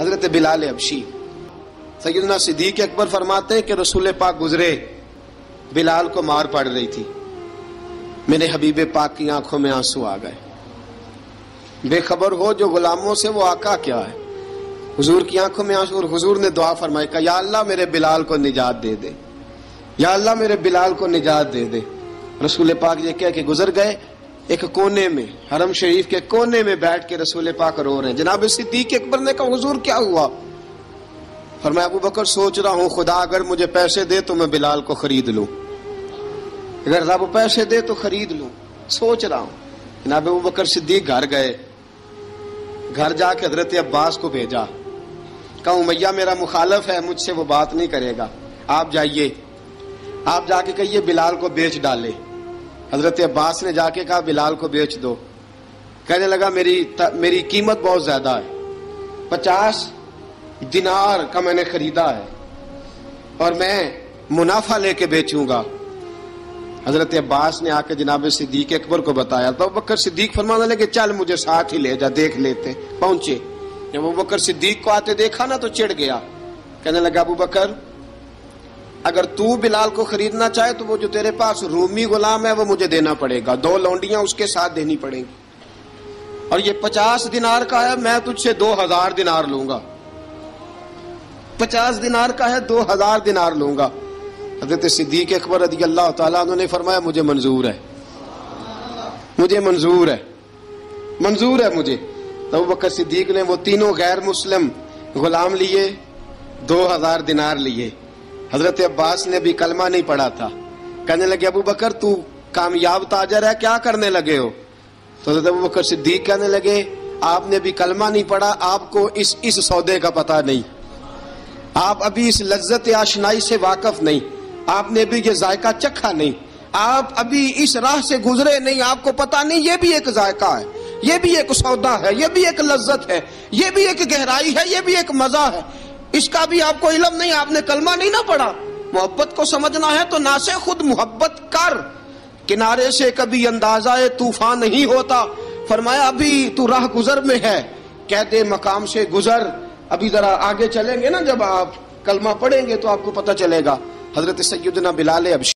हज़रत बिलाल अबशी। सैदना सिद्दीक अकबर फरमाते हैं कि रसूल पाक गुजरे, बिलाल को मार पड़ रही थी। मेरे हबीब पाक की आँखों में आँसू आ गए। बेखबर हो जो गुलामों से वो आका क्या है? हुजूर की आँखों में आँसू और हुजूर ने दुआ फरमाई का, या अल्लाह मेरे बिलाल को निजात दे दे। या अल्लाह मेरे बिलाल को निजात दे दे। रसूल पाक ये कह के गुजर गए एक कोने में, हरम शरीफ के कोने में बैठ के रसूल पाक रो रहे हैं। जनाब सिद्दीक अकबर ने कहा हुजूर क्या हुआ? और मैं अबू बकर सोच रहा हूँ, खुदा अगर मुझे पैसे दे तो मैं बिलाल को खरीद लूँ। अगर रब पैसे दे तो खरीद लूँ। सोच रहा हूँ। जनाब अबू बकर सिद्दीक घर गए। घर जाके हज़रत अब्बास को भेजा। कहूँ, मैया, मेरा मुखालफ है, मुझसे वो बात नहीं करेगा। आप जाइए। आप जाके कहिए बिलाल को बेच डाले। हज़रत अब्बास ने जाके कहा बिलाल को बेच दो। कहने लगा मेरी त, मेरी कीमत बहुत ज़्यादा है। पचास दिनार का मैंने खरीदा है और मैं मुनाफा लेके बेचूँगा। हज़रत अब्बास ने आके जनाब सिद्दीक अकबर को बताया। तो बकर सिद्दीक फरमाने लगे चल मुझे साथ ही ले जा देख लेते पहुँचे। जब वो बकर सिद्दीक को आते देखा ना तो चिढ़ गया। कहने लगा अबू बकर अगर तू बिलाल को खरीदना चाहे तो वो जो तेरे पास रूमी गुलाम है, वो मुझे देना पड़ेगा। दो लौंडियाँ उसके साथ देनी पड़ेंगी। और ये पचास दिनार का है, मैं तुझसे दो हज़ार दिनार लूँगा। पचास दिनार का है, दो हज़ार दिनार लूँगा। हज़रत सिद्दीक अकबर रदी अल्लाह तला ने फरमाया, मुझे मंजूर है। मुझे मंजूर है। मंजूर है मुझे। तो बकर सिद्दीक ने वो तीनों गैर मुस्लिम गुलाम लिए, दो हज़ार दिनार लिए। हज़रत अब्बास ने भी कलमा नहीं पढ़ा था। कहने लगे, अबू बकर, तू कामयाब ताजर है क्या करने लगे हो? तो हज़रत अबू बकर सिद्दीक कहने लगे, आपने भी कलमा नहीं पढ़ा, आपको इस इस सौदे का पता नहीं। आप अभी इस लज्जत आशनाई से वाकफ नहीं। आपने भी ये जायका चखा नहीं। आप अभी इस राह से गुजरे नहीं, आपको पता नहीं, ये भी एक जायका है। ये भी एक सौदा है, ये भी एक लज्जत है, ये भी एक गहराई है, ये भी एक मज़ा है। इसका भी आपको इलम नहीं, आपने कलमा नहीं ना पढ़ा। मोहब्बत को समझना है तो ना से खुद मोहब्बत कर। किनारे से कभी अंदाज़ा तूफ़ान नहीं होता। फरमाया, अभी तू राह गुजर में है। कहते मकाम से गुजर। अभी जरा आगे चलेंगे ना, जब आप कलमा पढ़ेंगे तो आपको पता चलेगा। हज़रत सैदना बिलाल अब